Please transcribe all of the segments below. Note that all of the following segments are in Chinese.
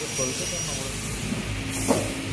就自己在弄了。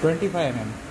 25 mm